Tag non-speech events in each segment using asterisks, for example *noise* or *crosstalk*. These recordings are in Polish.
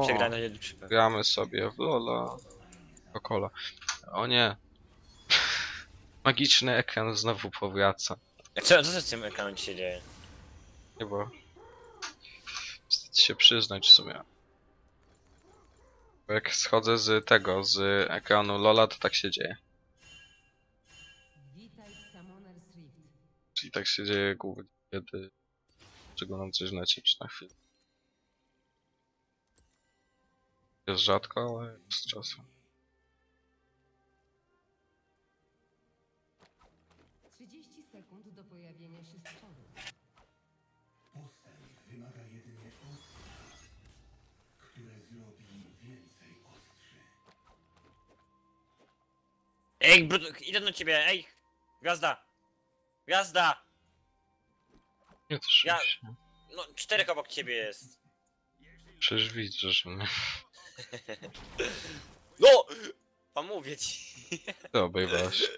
Na przypadku. gramy sobie w Lola. Coca-Cola. O nie. Magiczny ekran znowu powraca. A co, co z tym ekranem ci się dzieje? Nie bo... Wstyd się przyznać w sumie. Bo jak schodzę z tego, z ekranu Lola, to tak się dzieje. Czyli tak się dzieje głównie, kiedy przeglądam coś w necie czy na chwilę. Jest rzadko, ale jest czasem. 30 sekund do pojawienia się stworu. Postęp wymaga jedynie ostrza, które zrobi więcej ostrzy. Ej, brud... idę do ciebie, ej! Gwiazda! Gwiazda! Nie też Ja-. No, czterech obok ciebie jest. Przecież widzę, że mnie. No! A mówię ci. Ty obejrzasz.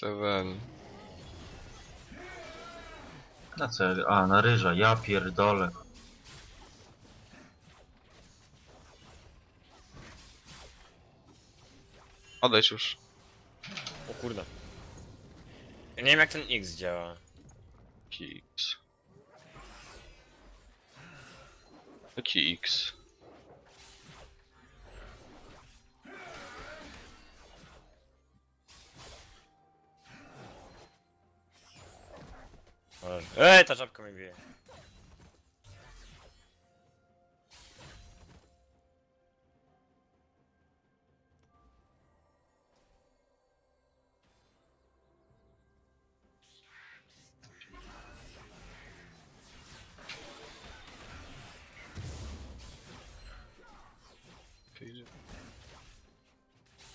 Steven. Na co? ja- A, na ryża, ja pierdolę. Odejdź już. O kurde. Ja nie wiem jak ten X działa. X. Jaki X. Ale- Ej, ta żabka mnie bije.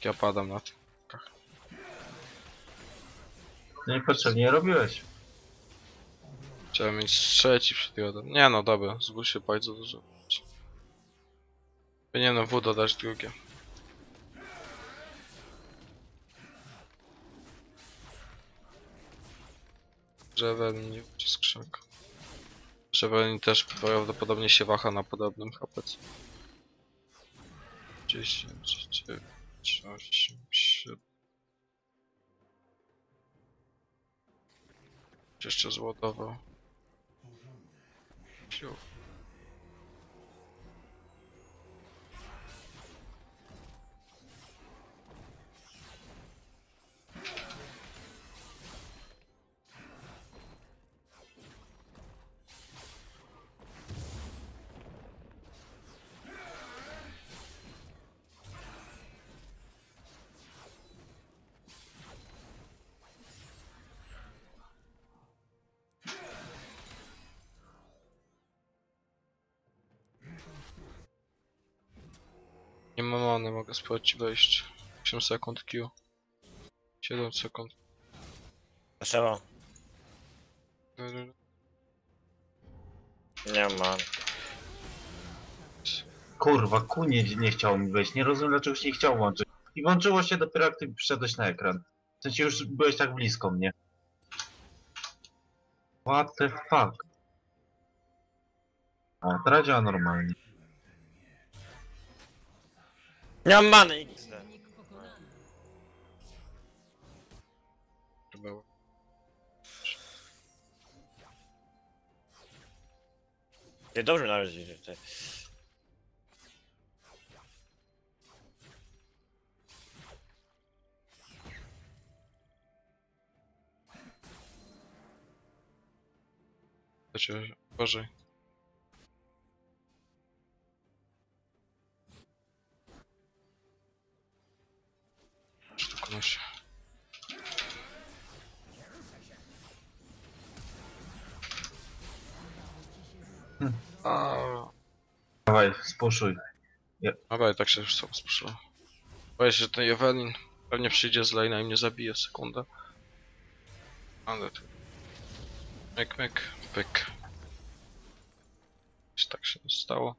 Ja padam na tym. No niepotrzebnie robiłeś. Chciałem mieć trzeci przed jodem. Nie no, dobra, zgódź się bardzo dużo. Powinienem W dodać drugie. Żewelin nie będzie skrzynka. Żewelin też prawdopodobnie się waha na podobnym HP. 10, 9, 8, 7. Jeszcze złotował. Sure. Mogę spróbować ci wejść. 8 sekund Q. 7 sekund. Proszę Nie mam. Kurwa, kunie nie chciał mi wejść. Nie rozumiem dlaczego się nie chciał włączyć. I włączyło się dopiero jak ty przyszedłeś na ekran. W sensie już byłeś tak blisko mnie. What the fuck? A, teraz działa normalnie. Nie mam many XD. Pokonany. Było. Ty dobrze należy, że ty. Wiecie, A, Dawaj, spuszuj. Dobra, tak się już sam słyszał. Boję się, że ten Ewelin Pewnie przyjdzie z lane'a i mnie zabije sekundę. Ale tu... Myk, myk, pyk. Tak się nie stało.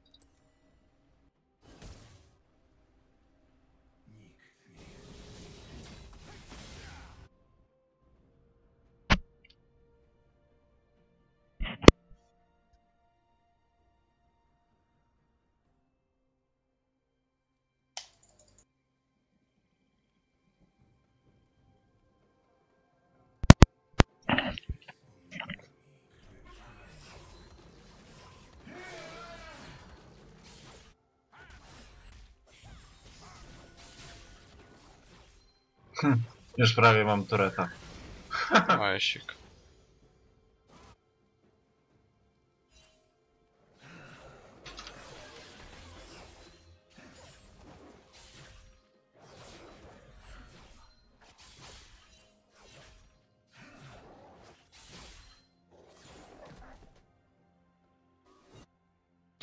Już prawie mam tureta. Majsik.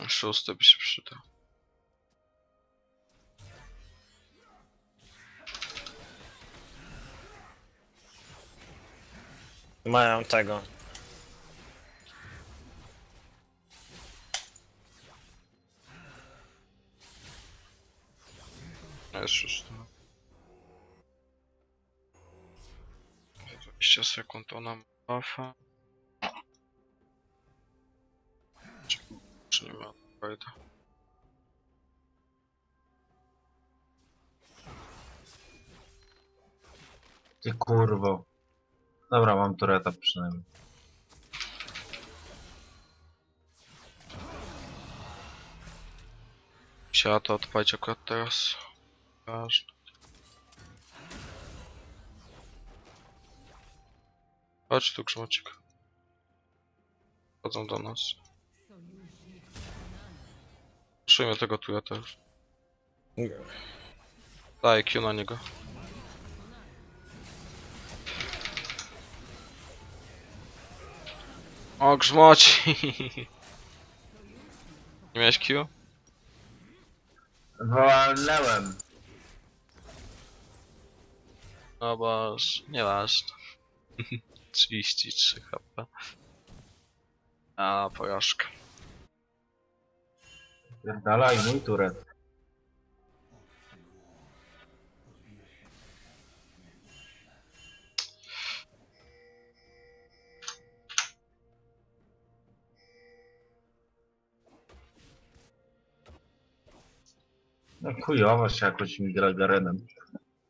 Szósty by się przydał. Mają tego. Szósty. no. 20 sekund ona ma buffa. Czy, nie ma fajda? Ty kurwo. Dobra, mam tureta przynajmniej. Chciała to odpalić akurat teraz. Ważne. Chodź tu, grzmocik. Chodzą do nas. Przyjmę tego tu ja też. Daj Q na niego. O, grzmoci! Nie miałeś Q? Walnęłem. No bo nieważne. *laughs* 33 HP. A, porażka. Pierdalaj mój turet. No chujowo się jakoś mi gra Garenem.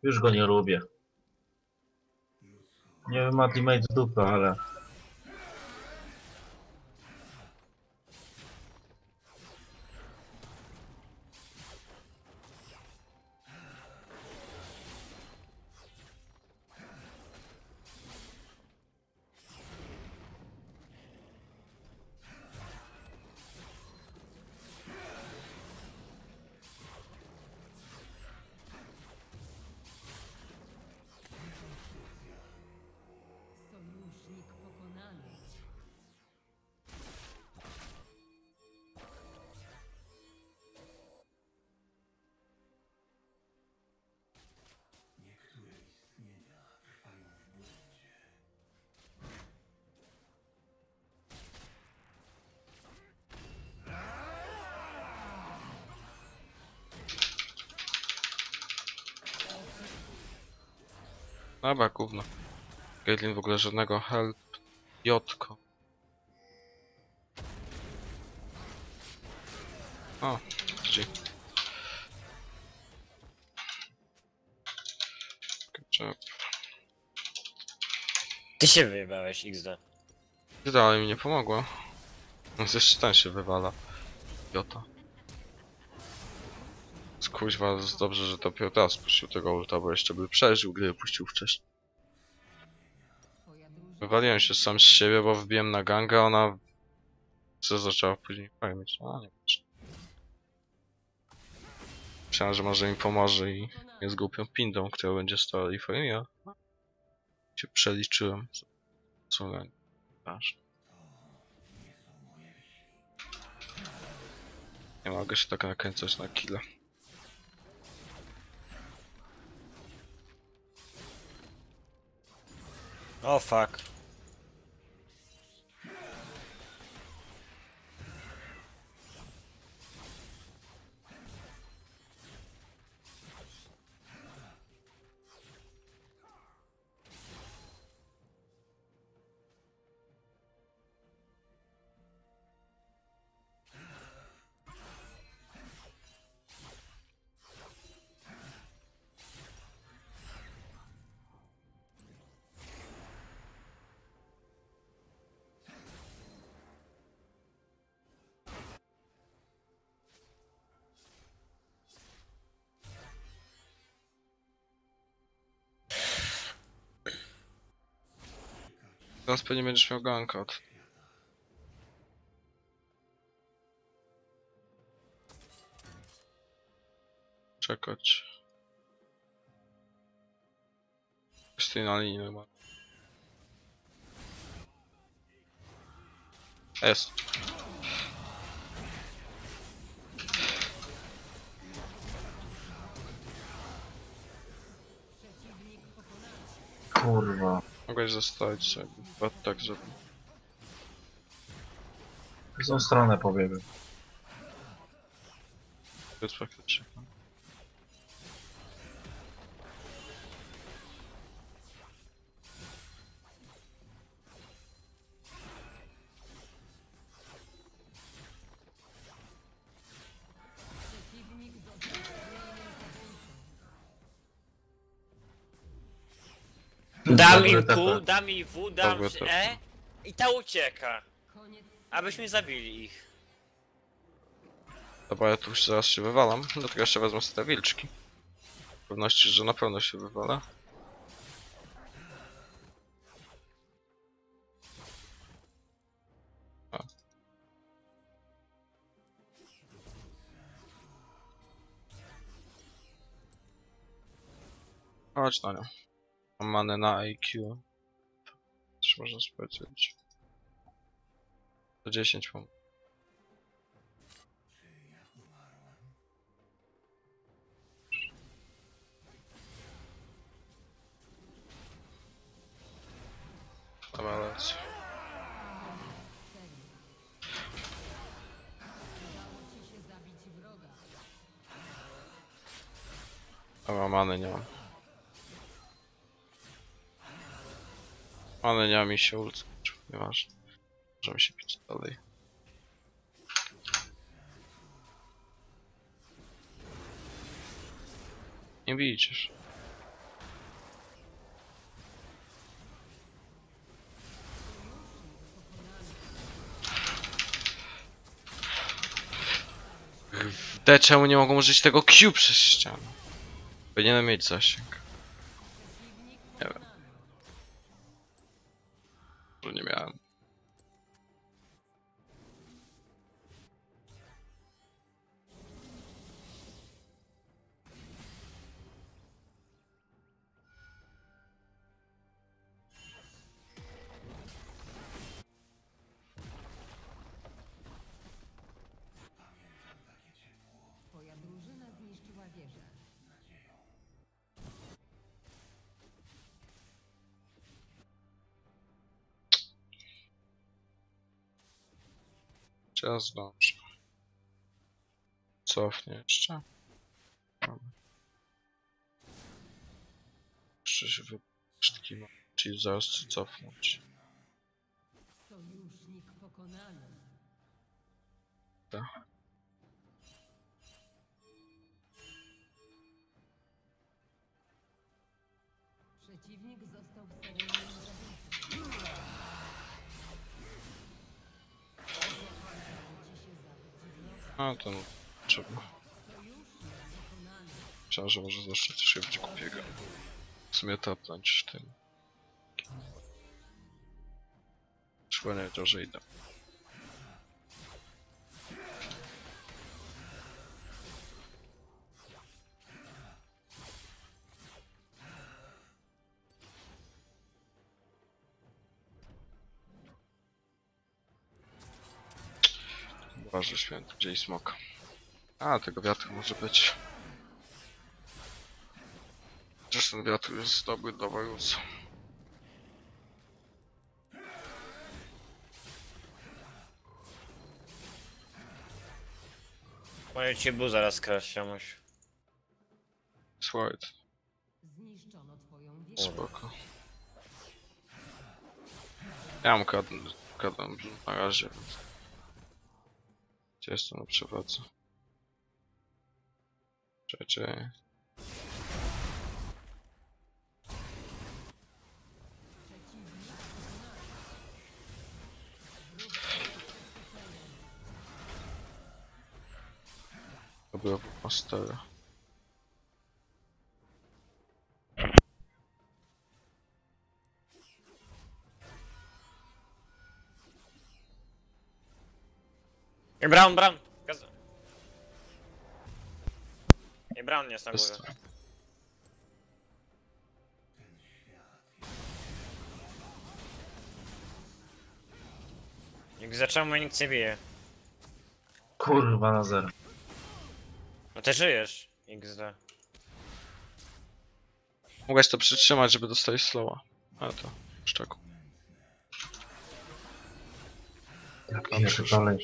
Już go nie lubię. Nie wiem, ma teammate z dupy, ale... Dobra, gówno. Caitlyn w ogóle żadnego help. Jotko. O, gdzie? Ketchup. Ty się wyjebałeś, XD. Dalej mi nie pomogło. No jeszcze ten się wywala. Jota. Skuźwa, jest dobrze, że dopiero teraz puścił tego ulta, bo jeszcze by przeżył, gdyby puścił wcześniej. Wywaliłem się sam z siebie, bo wbiłem na ganga, ona... Co zaczęła później farmić. A, nie wiem. Myślałem, że może mi pomoże i jest głupią pindą, która będzie stała i farmiła. Się przeliczyłem. Za... Ważne. Nie mogę się tak nakręcać na killa. O fuck. Teraz pewnie będziesz miał ganka od... Czekać. Stoi na linii normalnie. Jest. Kurwa. Mogłeś zostawić sobie. Chyba tak zrobił. W tą stronę pobiegłem. To jest faktycznie. Dam im. Q, dam im W, dam. E i ta ucieka. Abyśmy zabili ich. Dobra, ja tu już zaraz się wywalam, dlatego jeszcze wezmę sobie te wilczki. W pewności, że na pewno się wywala. A. Chodź na nią. Mam manę na IQ. Też można sprawdzić. To 10 mam. Dobra. Dobra, many nie mam. Many nie mam i się ult. Nieważne. Możemy się pić dalej. Nie widzisz. Te czemu nie mogą użyć tego Q przez ścianę? Powinienem mieć zasięg. Ja zdążę? Cofnie jeszcze. Jeszcze się wyprztkiwał. Czyli zaraz cofnąć. Sojusznik pokonany. Myślałem, że może zawsze coś być głupiego. W sumie tapnąć tym. Wiedział, że idę. Boże święty, gdzie i smok? A, tego wiatru może być. Chociaż ten wiatr jest dobry do Warusa. Moje cię był zaraz kraść, Jamuś. Słuchaj. Zniszczono twoją wieżę. Spoko. Ja mam kadam na razie, więc gdzie jestem na przewodze? Czekaj, czekaj. Dobra, mastery. Brown, Brown! Gazda. I Brown jest na górze. Jak zaczął mnie nikt nie bije. Kurwa na zero. No ty żyjesz, XD. Mogłeś to przytrzymać, żeby dostać slowa. Ale to szczegół. Ja pierdolę.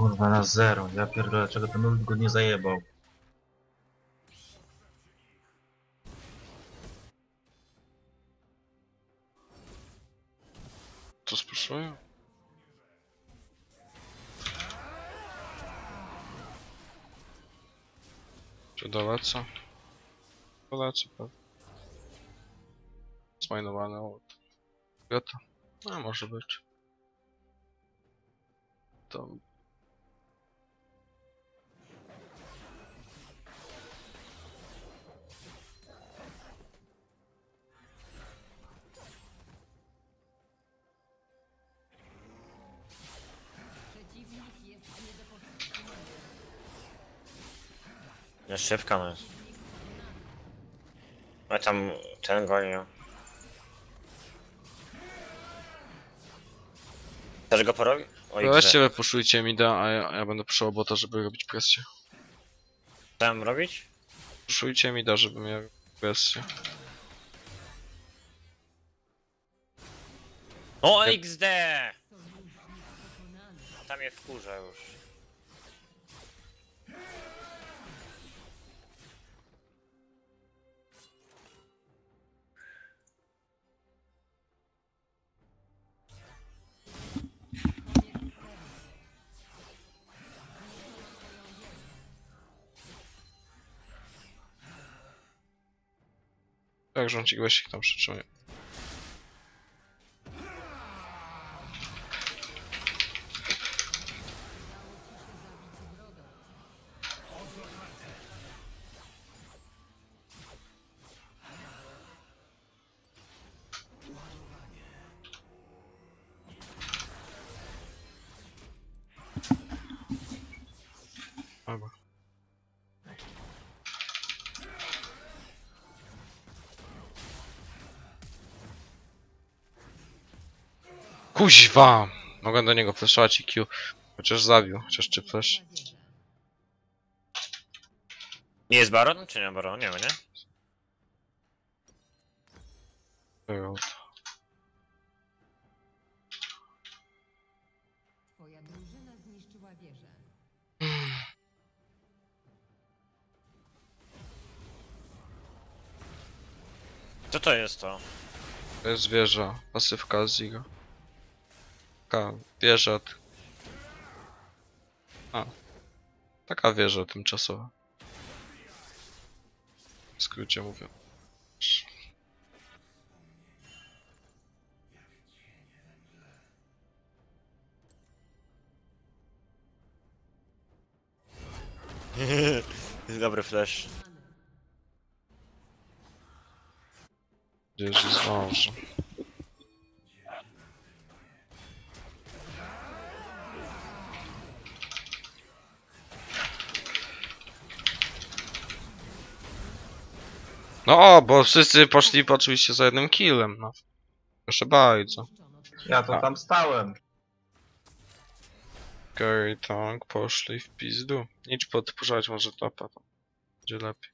Kurwa na zero. Ja pierdolę, czego ten ult go nie zajebał. To spuszuję? Czy dolecę? Dolecę pewnie. Zmajnowane od... Gota. No, może być. To... Jest szybka no jest. A tam ten goni. no. Też go porobi? O, XD. Weźcie, wypuszujcie mi da, a ja, a ja będę puszował bota, żeby robić presję. Mam robić? Puszujcie mi da, żeby miał presję. O, XD! Pokonany. Tam je wkurza już. Tak, rządzik weź ich tam przytrzymuje. Kuźwa! Mogę do niego flashować i Q. Chociaż zabił, chociaż czy flash. Nie jest Baron? Czy nie Baron? Nie ma, nie? Było. Twoja drużyna zniszczyła wieżę. Co to jest to? To jest wieża, pasywka Ziga. Taka wieża. A. Taka wieża tymczasowa. W skrócie mówię. *laughs* Dobry flash. Gdzieś zdąży. No, bo wszyscy poszli oczywiście za jednym killem, no. Proszę bardzo. Ja to tak. tam stałem. Okej, okay, tank, poszli w pizdu. Nic podpuszczać może topa, to będzie lepiej.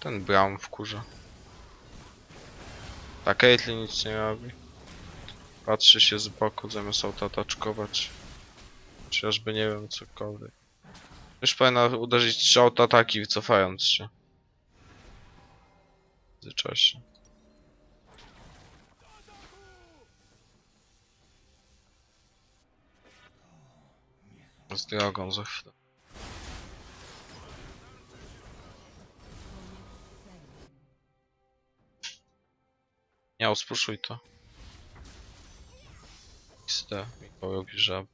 Ten Brown wkurza. A Caitlyn nic nie robi. Patrzy się z boku zamiast autoataczkować. Czy ażby nie wiem cokolwiek. Już powinna uderzyć trzy autoataki cofając się. W międzyczasie. Z drogą za chwilę. Nie, spuszuj to. XD, Mikołaj żab.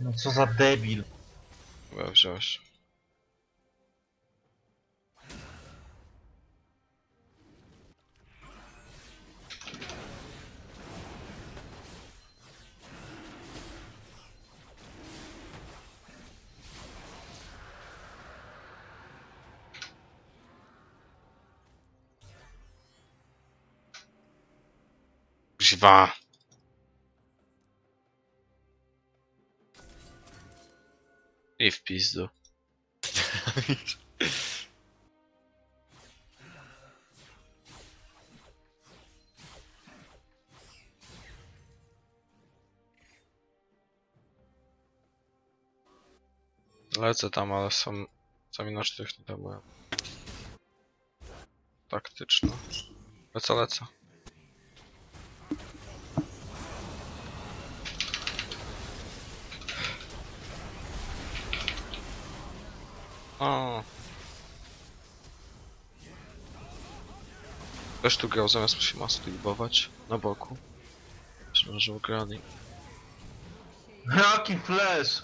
No co za debil. Chyba wziąłeś. Kuźwa. I w pizdu. Lecę tam, ale są sami na czterech nie byłem. Taktyczne. Lecę, lecę. O. Ktoś tu grał zamiast się masturbować na boku. Myślę, że ugrali. Jaki flash! *laughs*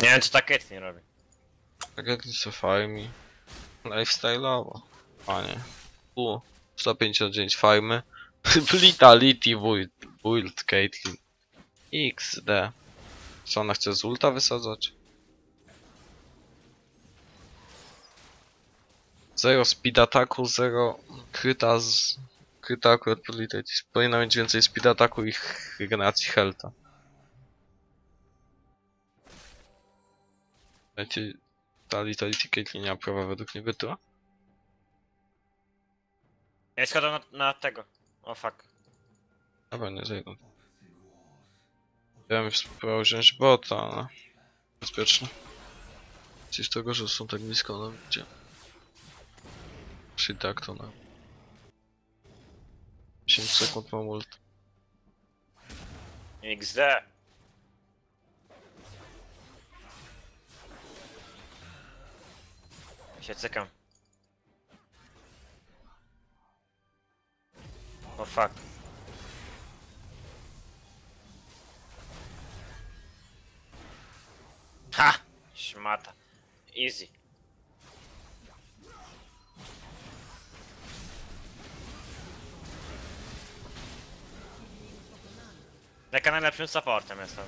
Nie wiem, co ta Caitlyn robi. Tak jak cofaj mi. Lifestyle'owo. Panie. U. 159 farmy. *laughs* Blitality build. Build Caitlyn. XD. Co ona chce z ulta wysadzać? Zero speed ataku, zero kryta z... Kryta akurat. Powinno mieć więcej speed ataku i regeneracji health'a. Wiecie, ta Vitality Caitlyn nie ma prawa według niego tu? Ja schodzę na, na tego. O fuck. Dobra, nie zejdą. Ja bym spróbował wziąć bota, ale... Bezpieczne. Coś tego, że są tak blisko na gdzie. Czy tak to na... 10 sekund mam ult. XD. Się cykam. O fuck. Ha! Szmata. Easy. Jaka najlepszym supportem jestem.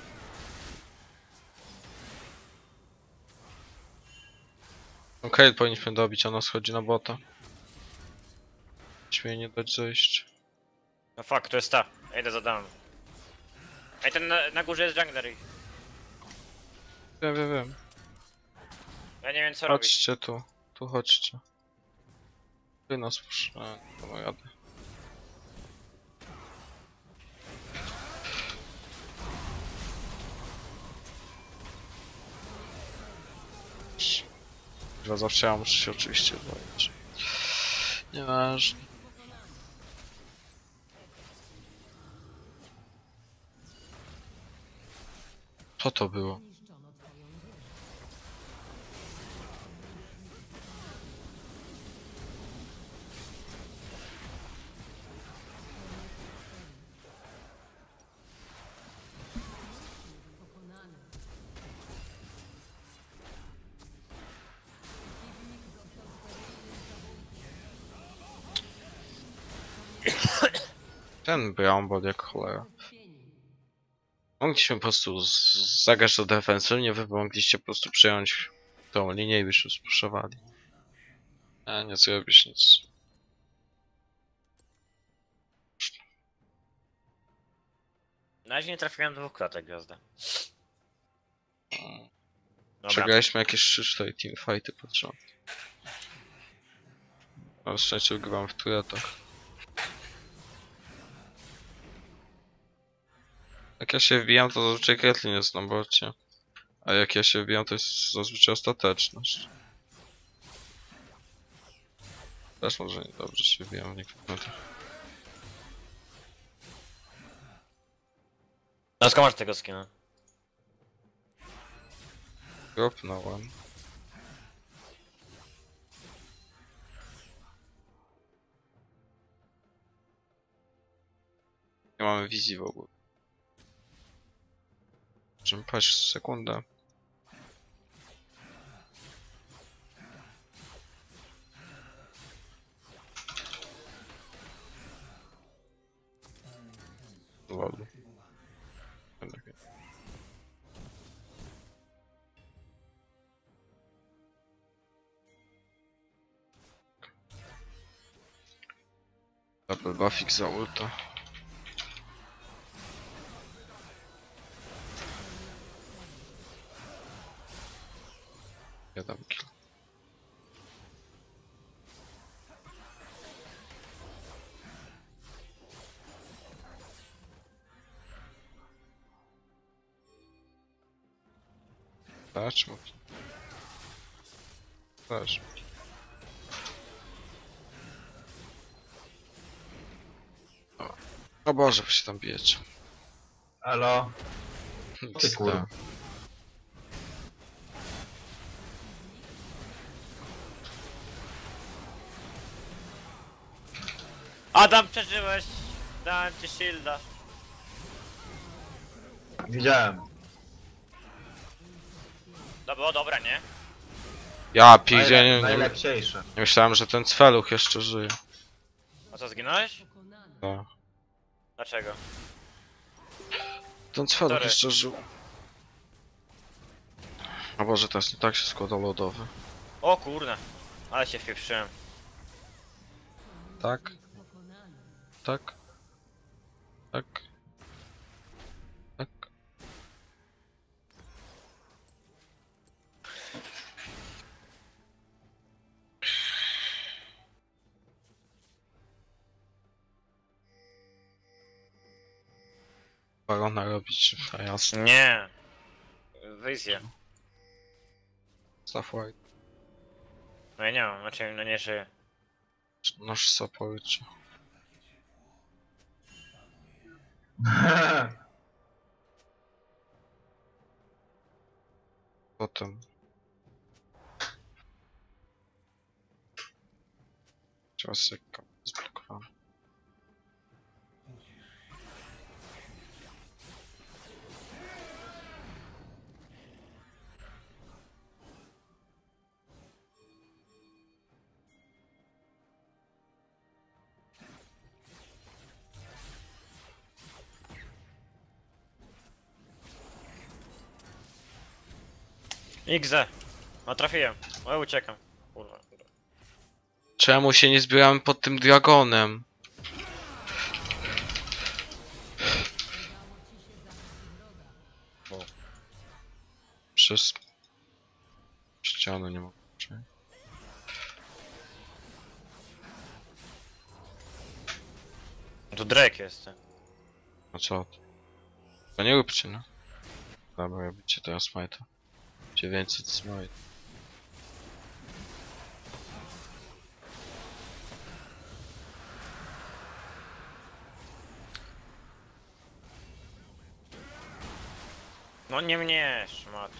Okej, powinniśmy dobić, ona schodzi na bota. Śmieję nie dać zejść. No fuck, to jest ta. Idę za down. Ej, ten na, na górze jest jungler Wiem, wiem, wiem. ja nie wiem co robić. Chodźcie tu, tu chodźcie. Ty nas puszczę, to ma jadę. Chyba zawsze ja muszę się oczywiście boić. Nieważne. Co to było? Ten Bramble jak cholera. Mogliśmy po prostu zagrać to defensywnie, wy mogliście po prostu przejąć tą linię i byśmy spuszczowali. A nie zrobisz nic. Na razie nie trafiłem dwóch klatek gwiazda. Dobra. Przegraliśmy jakieś 3-4 teamfighty pod rząd. Na szczęście grywam w turetach. Jak ja się wbijam, to zazwyczaj Kathleen jest na bocie. A jak ja się wbijam, to jest zazwyczaj ostateczność. Też może nie dobrze się wbijam w niektórych momentach. No skąd masz tego skina? Dropnąłem. Nie mamy wizji w ogóle. Możemy paść sekundę. Lol. Double buffik za ulta. Dać mu. Dać. O. o Boże, wy się tam bijecie. Elo? Ty kurwa. Adam, przeżyłeś! Dałem ci shielda. Widziałem. To było dobre, nie? Ja pizdzie, Najle nie, nie, najlepsiejsze. nie myślałem, że ten cweluch jeszcze żyje. A co, zginąłeś? No. Dlaczego? Ten cweluch Sorry. jeszcze żył. O Boże, teraz nie tak się składa lodowy. O kurde. Ale się wpieprzyłem. Tak. Tak. Barona robić, a jasne. Nie. Wizję. Stuff white. No ja nie mam, znaczy no nie żyję. Nasz support. *laughs* Potem. Czasek XZ. No trafiłem. O, uciekam. Kurwa. Czemu się nie zbieramy pod tym dragonem? Przez ścianę nie mogę przejść. No tu Drake jest. No co? To nie róbcie, no. Dobra, robicie teraz smite'a. 900 smite. No nie mnie, szmat.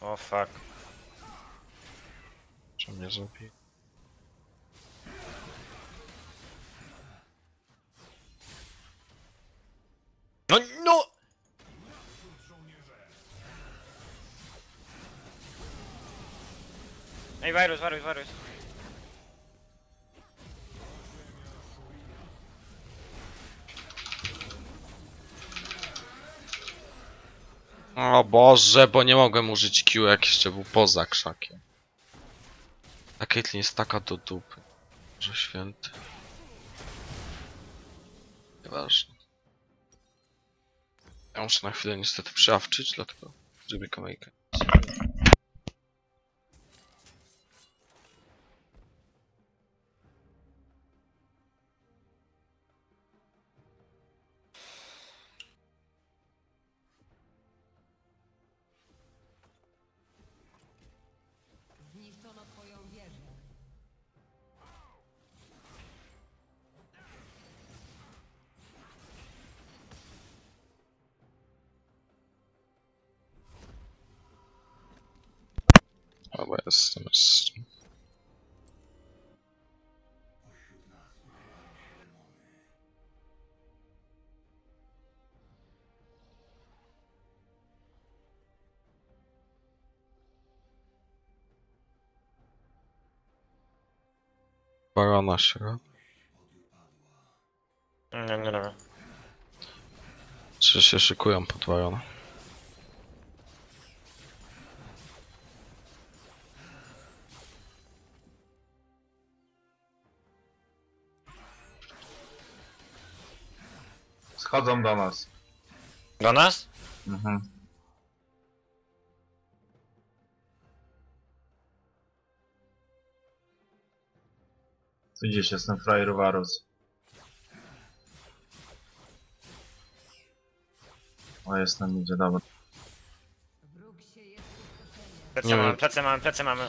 O fuck. Czy mnie zabije? Ej, wirus, wirus, wirus. O Boże, bo nie mogłem użyć Q jak jeszcze był poza krzakiem. Tak Caitlyn jest taka do dupy. Że święty. Nieważne. Ja muszę na chwilę niestety przyawczyć, dlatego żeby kamejkę. Jestem, jestem. Barona się robi. Nie, nie robię. Czy się szykują pod barona? Schodzą do nas. Do nas? Mhm. Tu gdzieś jest ten frajer Varus. O, jest tam idzie, dobra. Plecy Nie mamy, wiem. plecy mamy, plecy mamy.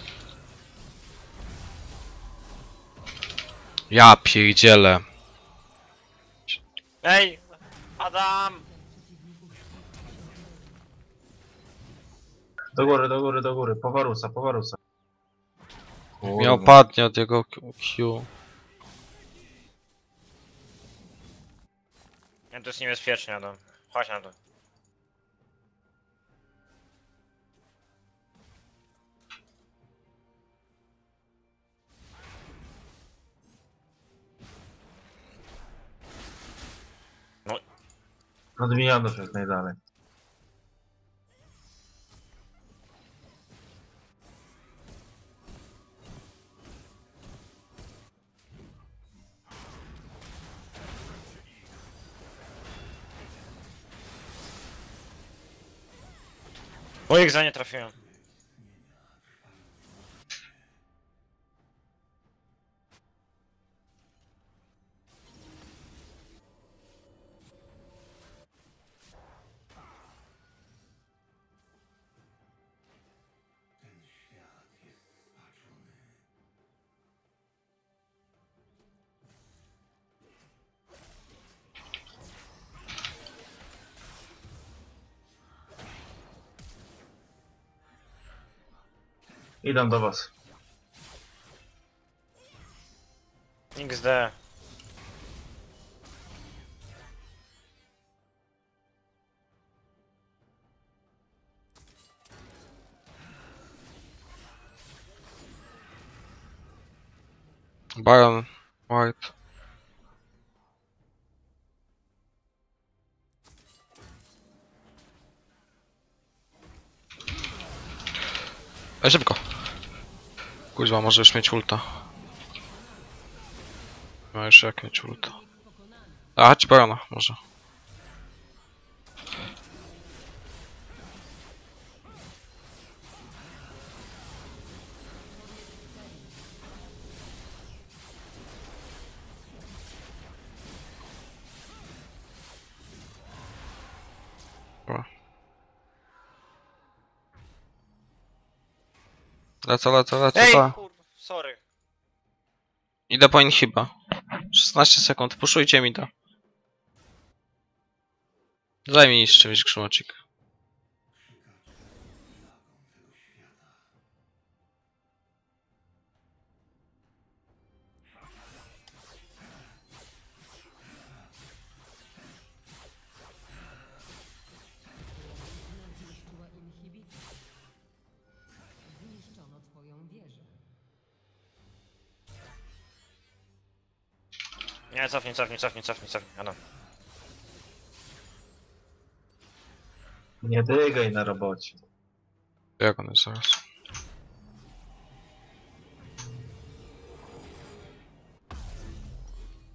Ja pierdzielę. Ej! Adam! Do góry, do góry, do góry. Po Varusa, po Varusa. Miał padnie od jego Q. Q. Nie, to jest niebezpiecznie, Adam. Chodź na to. Od minionów jak najdalej. Moich za nie trafiłem. Idą do was. XD. Baron White. Ej, szybko. Kuźwa, możesz mieć ulta. Ma jeszcze jak mieć ulta. A, chodź Barona, może. Lecę, lecę, lecę, Ej, kurwa, sorry. Idę po inhiba. 16 sekund, puszujcie mi to. Zajmij z czymś grzmocik. cofnij, cofnij, cofnij, cofnij, Adam. Nie dygaj na robocie. Jak on jest zaraz?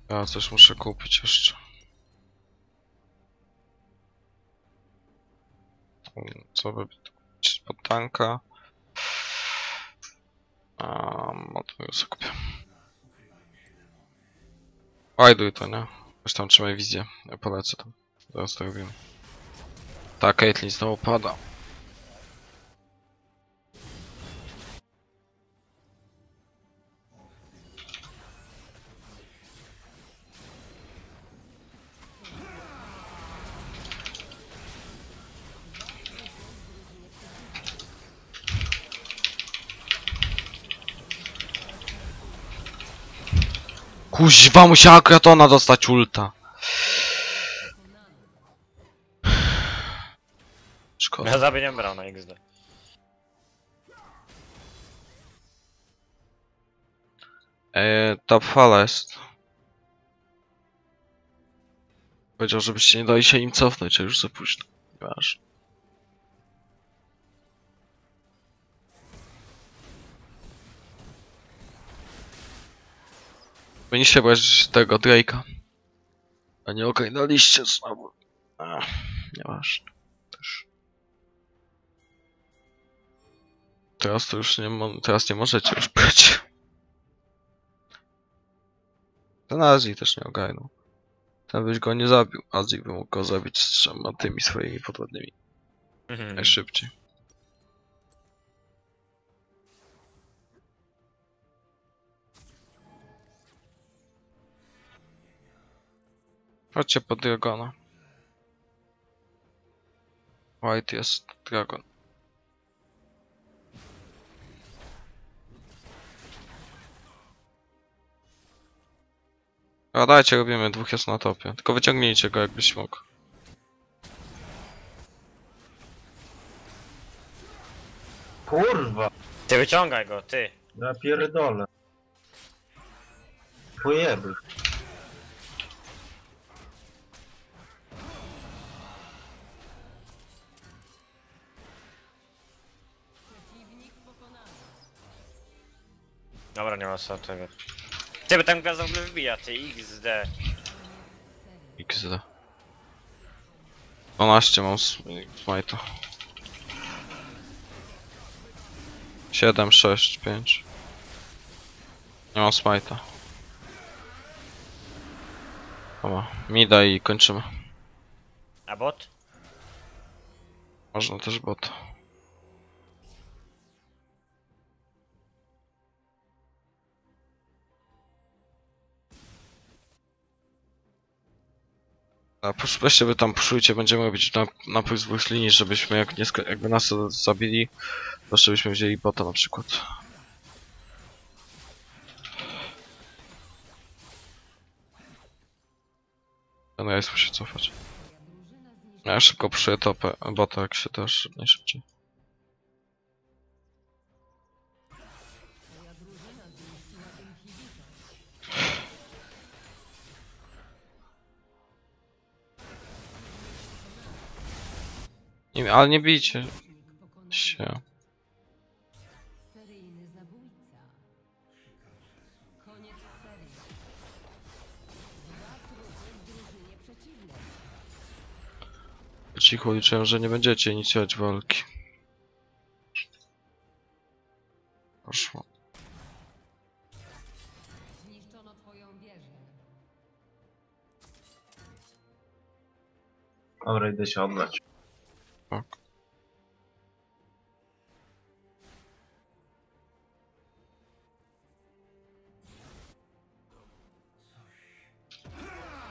Ja coś muszę kupić jeszcze. Co by kupić pod tanka? Um, o no to już kupię. Łajduj to, nie? Tam trzymaj wizję. Ja polecę tam. Zaraz to robimy. Tak, Caitlyn znowu pada. Kuźwa, musiała Kratona dostać ulta. Szkoda. Ja zabiję brał na XD. Eee, top fala jest. Powiedział, żebyście nie dali się im cofnąć, a już za późno. Masz. Powinniście brać tego Drake'a. A nie ogarnęliście znowu. Ach, nieważne. Też. Teraz to już nie teraz nie możecie już brać. Ten Azji też nie ogarnął. Ten byś go nie zabił. Azji by mógł go zabić z trzema tymi swoimi podwodnymi. Mhm. Najszybciej. Chodźcie po Dragona. White jest Dragon. A dajcie, robimy, dwóch jest na topie. Tylko wyciągnijcie go jakbyś mógł. Kurwa, Ty wyciągaj go, ty. ja pierdolę. Pojeby. Dobra, nie ma co tego. Ty, bo tam gwiazda w ogóle wbija, ty XD. XD. 12 mam smajta. 7, 6, 5. Nie mam smajta. Dobra, mida i kończymy. A bot? Można też bot. A pusz, weźcie wy tam puszujcie, będziemy robić na, napój z dwóch linii, żebyśmy jak nie, jakby nas zabili, to żebyśmy wzięli bota na przykład. Ten rejs musi cofać. Drużyna zniszczyła Ja szybko puszuję topę, bota jak się też najszybciej. Nie, ale nie bijcie się. Cicho liczyłem, że nie będziecie inicjować walki. Poszło. Dobra, idę się oddać. Tak.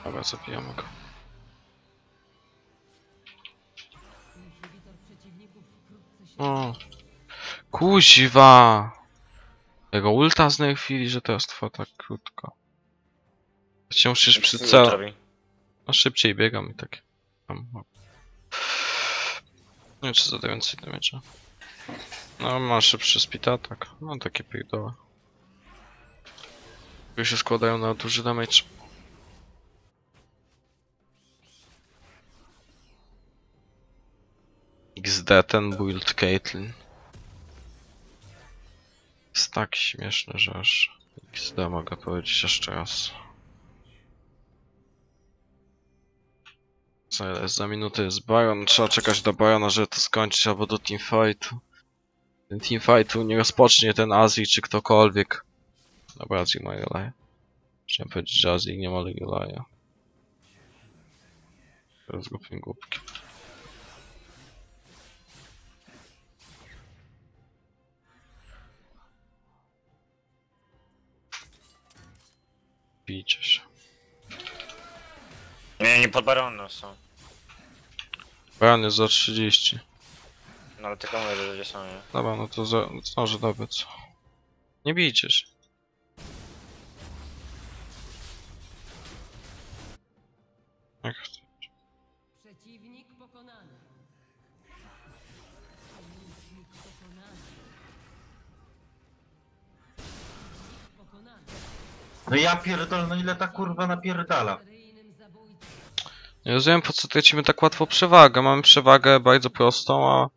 Dobra, zabijamy go. O. Kuźwa! Jego ulta z chwili, że teraz trwa tak krótko. Cię musisz przy Co cel... robi? No szybciej biegam i tak. Tam. Nie czy zadaję więcej damage'a. No ma szybszy speed tak. No takie pierdoły. Już się składają na duży damage. XD ten build Caitlyn. Jest tak śmieszny, że aż XD mogę powiedzieć jeszcze raz. Co za minuty jest Baron? Trzeba czekać do Barona, żeby to skończyć, albo do teamfightu. Ten teamfightu nie rozpocznie ten Azji czy ktokolwiek. Dobra, Azji ma Relaja. Chciałem powiedzieć, że Azji nie ma Relaja. Teraz głupie głupki. Bijcie się. Nie, nie pod baronem są. Jest za 30. No ale tylko mówię, że ludzie są, nie? Dobra, no to za, zdążę dobiec. Nie bijcie się. Jak chcę. Przeciwnik pokonany. Sojusznik pokonany. Przeciwnik pokonany. No ja pierdolę, no ile ta kurwa napierdala. Nie rozumiem po co tracimy tak łatwo przewagę. Mamy przewagę bardzo prostą, a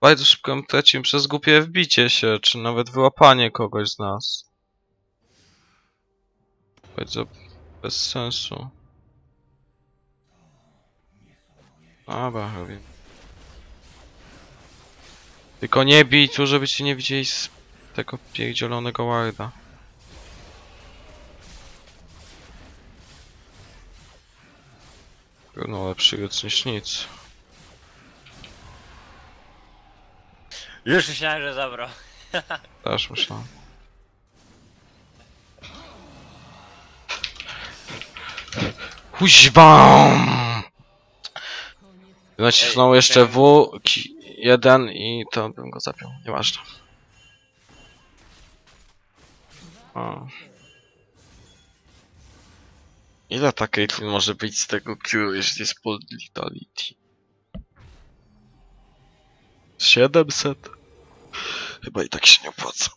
bardzo szybko tracimy przez głupie wbicie się, czy nawet wyłapanie kogoś z nas. Bardzo bez sensu. Dobra, robię. Tylko nie bij tu, żebyście nie widzieli z tego pierdzielonego warda. No lepszy ryc niż nic. Już myślałem, że zabrał. *laughs* Też myślałem. Huźbam! Nacisnął jeszcze W, jeden i to bym go zapiął. Nieważne. O. Ile ta Caitlyn może być z tego Q, jeśli jest pod Vitality? 700? Chyba i tak się nie opłaca.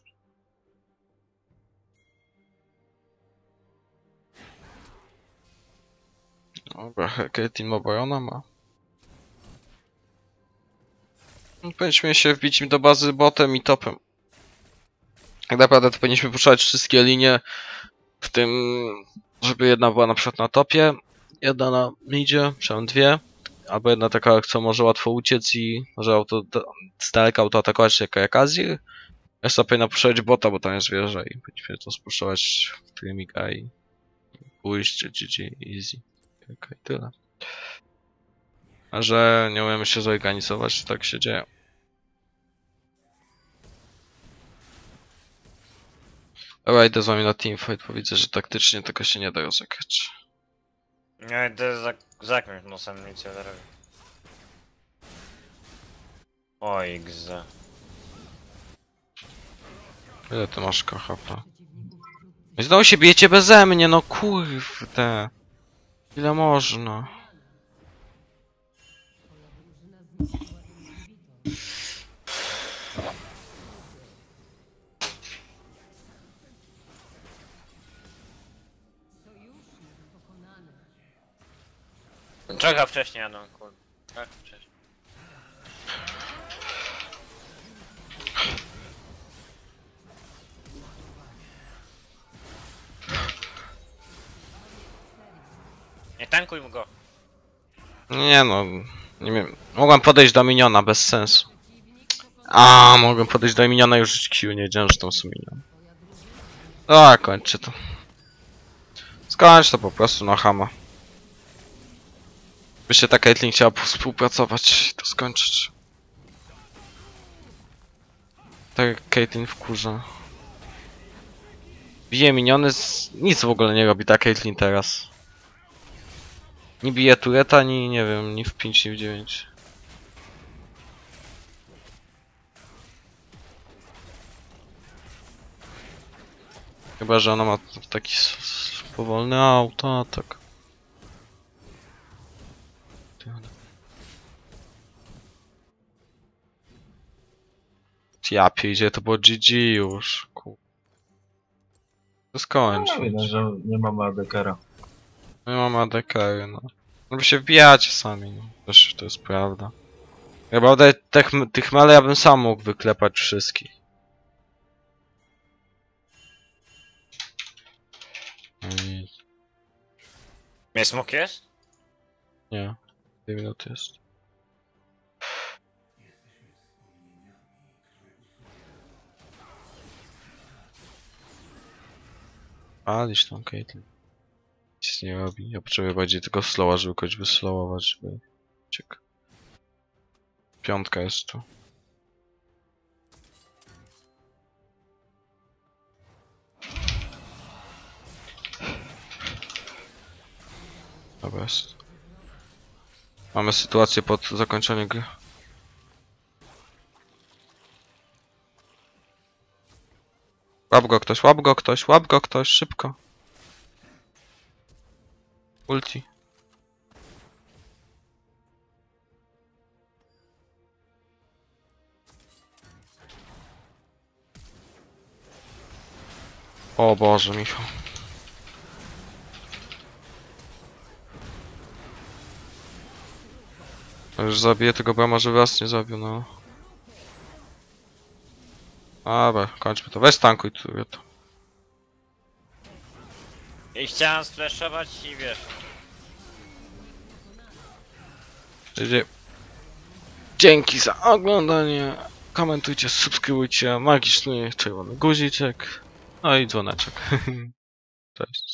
Dobra, Caitlyn ma Barona ma. No, Powinniśmy się wbić im do bazy botem i topem. Tak naprawdę to powinniśmy puszczać wszystkie linie w tym, żeby jedna była na przykład na topie, jedna na midzie, przynajmniej dwie, albo jedna taka, co może łatwo uciec i może auto, z daleka auto atakować jako jak Azir. Reszta powinna puszczać bota, bo tam jest wieża i powinniśmy to spuszczać w Trimika i pójść GG easy. Okej, tyle. A że nie umiemy się zorganizować, tak się dzieje. Dobra, idę z wami na teamfight, bo widzę, że taktycznie tego się nie da rozegrać. Nie, idę za, zakmieć nosem, nic nie zrobię. Oj, gze. Ile ty masz KHP? I znowu się bijecie beze mnie, no kurde. Ile można? Trochę wcześniej jadą, kurde. Trochę wcześniej. Nie tankuj mu go. Nie no, nie wiem. Mogłem podejść do miniona, bez sensu. A, mogłem podejść do miniona i użyć Q, nie wiedziałem, że tam są minion. A, kończę to. Skończ to po prostu na hama. Się ta Caitlyn chciała współpracować, to skończyć. Tak jak Caitlyn wkurza. Bije miniony, z... nic w ogóle nie robi ta Caitlyn teraz. Nie bije tureta, ani nie wiem, ni w 5, ni w 9. Chyba, że ona ma taki powolny autoatak. Ty, Ja pierdzie, to było GG już. Ku... To No, skończyć. widać, że nie mamy ADKera. My mamy ADK, no. No wy się wbijacie sami, no. Też to jest prawda. Naprawdę tych, tych mele ja bym sam mógł wyklepać wszystkich. No i Mnie smok jest? nie. Dwie minuty jest. Palisz tą Caitlyn. Nic nie robi. Ja potrzebuję bardziej tylko slowa, żeby kogoś wyslowować, żeby... Ciek. Piątka jest tu. Dobra jest. Mamy sytuację pod zakończenie gry. Łap go ktoś, łap go ktoś, łap go ktoś, szybko. Ulti. O Boże, Michał. Już zabiję tego brama, żeby was nie zabił, no. Dobra, kończmy to. Weź tankuj tu, to. I chciałem splashować i wiesz. Dzięki za oglądanie. Komentujcie, subskrybujcie. Magiczny czerwony guziczek. No i dzwoneczek. *laughs* Cześć.